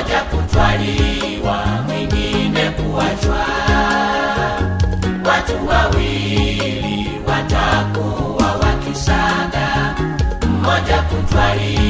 mmoja kutwaliwa, mwingine kuachwa. Watu wawili watakuwa wakisaga, mmoja kutwaliwa,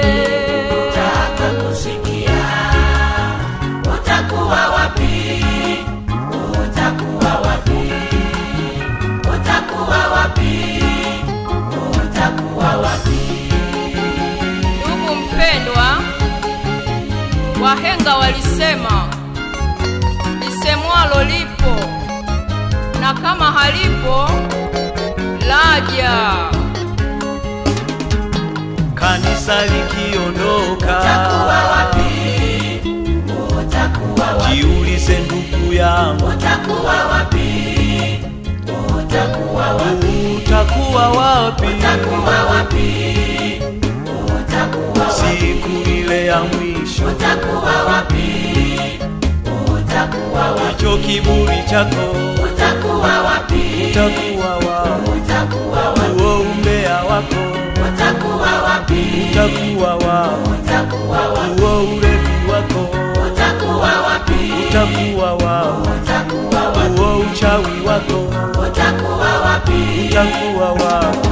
wahenga walisema lisemwalo lipo, na kama halipo laja. kanisa likiondoka, Hicho kiburi chako utakuwa wapi utakuwa wapi? utakuwa wapi Huo umbea wako utakuwa wapi utakuwa wapi? utakuwa wapi Huo ulevi wako utakuwa wapi utakuwa wapi? utakuwa wapi Huo uchawi wako utakuwa wapi utakuwa wapi?